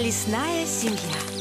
Лесная семья.